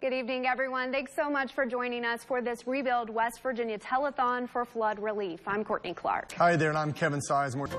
Good evening, everyone. Thanks so much for joining us for this Rebuild West Virginia Telethon for Flood Relief. I'm Courtney Clark. Hi there, and I'm Kevin Sizemore.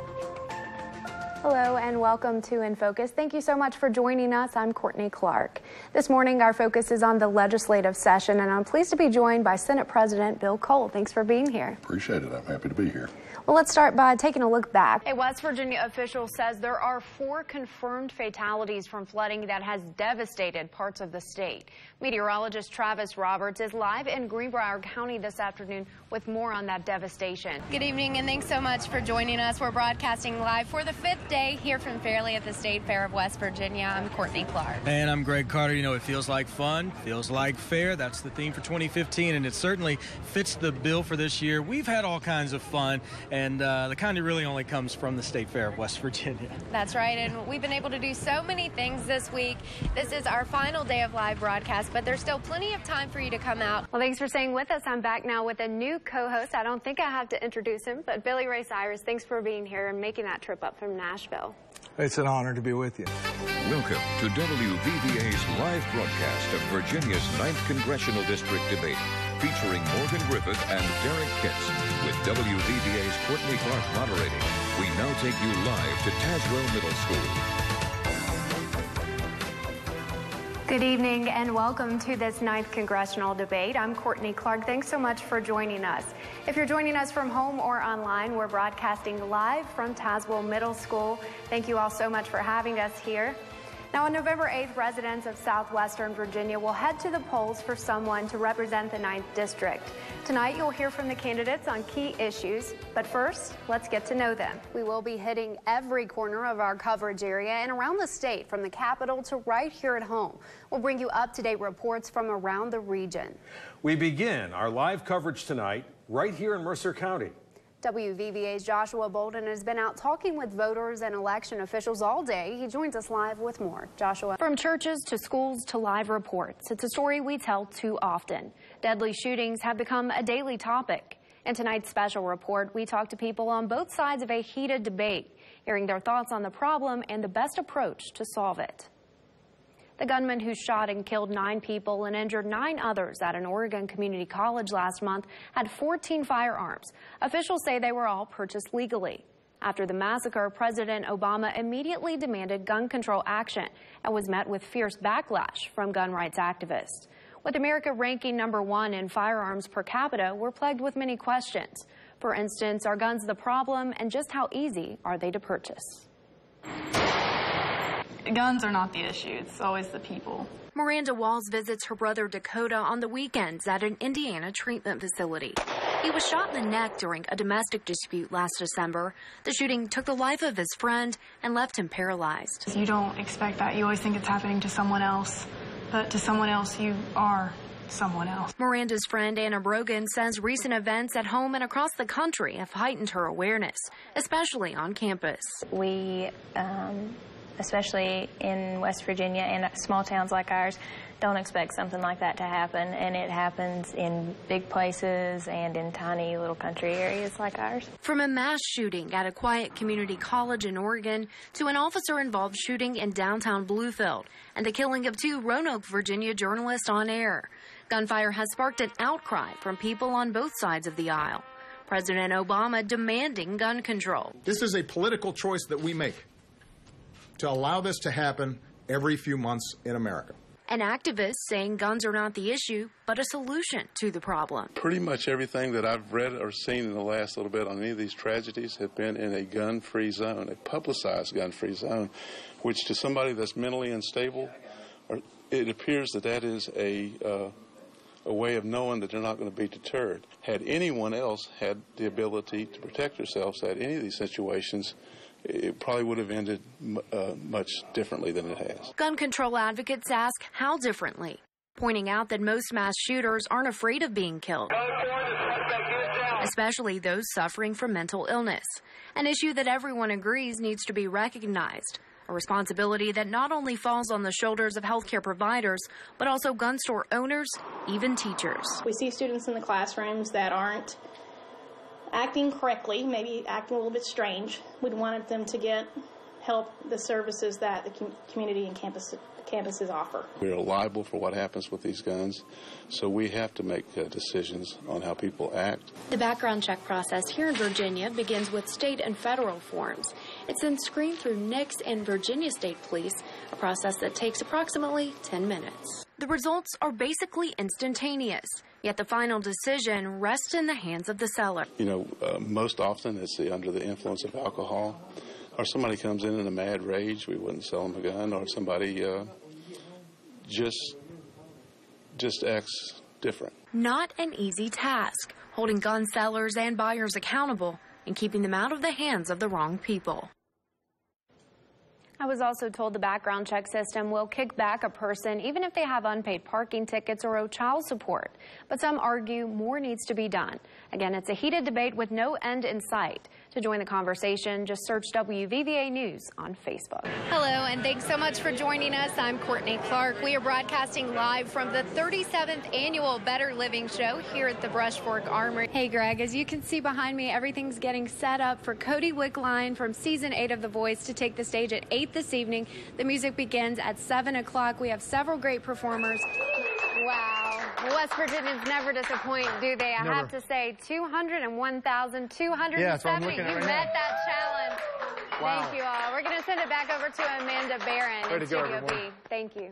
Hello and welcome to In Focus. Thank you so much for joining us. I'm Courtney Clark. This morning, our focus is on the legislative session, and I'm pleased to be joined by Senate President Bill Cole. Thanks for being here. Appreciate it. I'm happy to be here. Well, let's start by taking a look back. A West Virginia official says there are four confirmed fatalities from flooding that has devastated parts of the state. Meteorologist Travis Roberts is live in Greenbrier County this afternoon with more on that devastation. Good evening, and thanks so much for joining us. We're broadcasting live for the fifth day here from Fairlea at the State Fair of West Virginia. I'm Courtney Clark. And I'm Greg Carter. You know, it feels like fun, feels like fair. That's the theme for 2015, and it certainly fits the bill for this year. We've had all kinds of fun and uh, the kind of really only comes from the State Fair of West Virginia. That's right, and we've been able to do so many things this week. This is our final day of live broadcast, but there's still plenty of time for you to come out. Well, thanks for staying with us. I'm back now with a new co-host. I don't think I have to introduce him, but Billy Ray Cyrus, thanks for being here and making that trip up from Nashville. It's an honor to be with you. Welcome to WVVA's live broadcast of Virginia's 9th Congressional District debate featuring Morgan Griffith and Derek Kitts. With WVVA's Courtney Clark moderating, we now take you live to Tazewell Middle School. Good evening and welcome to this ninth congressional debate. I'm Courtney Clark. Thanks so much for joining us. If you're joining us from home or online, we're broadcasting live from Tazewell Middle School. Thank you all so much for having us here. Now, on November 8th, residents of southwestern Virginia will head to the polls for someone to represent the 9th District. Tonight, you'll hear from the candidates on key issues, but first, let's get to know them. We will be hitting every corner of our coverage area and around the state, from the Capitol to right here at home. We'll bring you up-to-date reports from around the region. We begin our live coverage tonight right here in Mercer County. WVVA's Joshua Bolden has been out talking with voters and election officials all day. He joins us live with more. Joshua. From churches to schools to live reports, it's a story we tell too often. Deadly shootings have become a daily topic. In tonight's special report, we talk to people on both sides of a heated debate, hearing their thoughts on the problem and the best approach to solve it. The gunman who shot and killed nine people and injured nine others at an Oregon community college last month had 14 firearms. Officials say they were all purchased legally. After the massacre, President Obama immediately demanded gun control action and was met with fierce backlash from gun rights activists. With America ranking number one in firearms per capita, we're plagued with many questions. For instance, are guns the problem and just how easy are they to purchase? Guns are not the issue. It's always the people. Miranda Walls visits her brother Dakota on the weekends at an Indiana treatment facility. He was shot in the neck during a domestic dispute last December. The shooting took the life of his friend and left him paralyzed. You don't expect that. You always think it's happening to someone else, but to someone else, you are someone else. Miranda's friend Anna Brogan says recent events at home and across the country have heightened her awareness, especially on campus. We um, especially in West Virginia and small towns like ours, don't expect something like that to happen. And it happens in big places and in tiny little country areas like ours. From a mass shooting at a quiet community college in Oregon to an officer involved shooting in downtown Bluefield and the killing of two Roanoke, Virginia journalists on air. Gunfire has sparked an outcry from people on both sides of the aisle. President Obama demanding gun control. This is a political choice that we make to allow this to happen every few months in America. An activist saying guns are not the issue, but a solution to the problem. Pretty much everything that I've read or seen in the last little bit on any of these tragedies have been in a gun free zone, a publicized gun free zone, which to somebody that's mentally unstable, it appears that that is a. Uh, a way of knowing that they're not going to be deterred. Had anyone else had the ability to protect themselves at any of these situations, it probably would have ended uh, much differently than it has. Gun control advocates ask how differently, pointing out that most mass shooters aren't afraid of being killed, especially those suffering from mental illness, an issue that everyone agrees needs to be recognized. A responsibility that not only falls on the shoulders of healthcare providers, but also gun store owners, even teachers. We see students in the classrooms that aren't acting correctly, maybe acting a little bit strange. We'd wanted them to get help the services that the community and campus campuses offer. We're liable for what happens with these guns, so we have to make uh, decisions on how people act. The background check process here in Virginia begins with state and federal forms. It's then screened through NICS and Virginia State Police, a process that takes approximately 10 minutes. The results are basically instantaneous, yet the final decision rests in the hands of the seller. You know, uh, most often it's the, under the influence of alcohol, or somebody comes in in a mad rage. We wouldn't sell them a gun, or somebody uh, just just acts different. Not an easy task, holding gun sellers and buyers accountable and keeping them out of the hands of the wrong people. I was also told the background check system will kick back a person even if they have unpaid parking tickets or owe child support. But some argue more needs to be done. Again, it's a heated debate with no end in sight. To join the conversation, just search WVVA News on Facebook. Hello, and thanks so much for joining us. I'm Courtney Clark. We are broadcasting live from the 37th annual Better Living Show here at the Brush Fork Armory. Hey, Greg, as you can see behind me, everything's getting set up for Cody Wickline from season 8 of The Voice to take the stage at 8 this evening. The music begins at 7 o'clock. We have several great performers. Wow. West Virginians never disappoint, do they? I Never. have to say, 201,270. Yeah, that's I'm looking at you right met now. that challenge. Wow. Thank you all. We're going to send it back over to Amanda Barron Way in to go, Studio B. Thank you.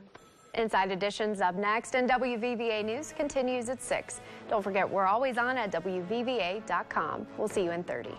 Inside Edition's up next, and WVVA News continues at 6. Don't forget, we're always on at WVVA.com. We'll see you in 30.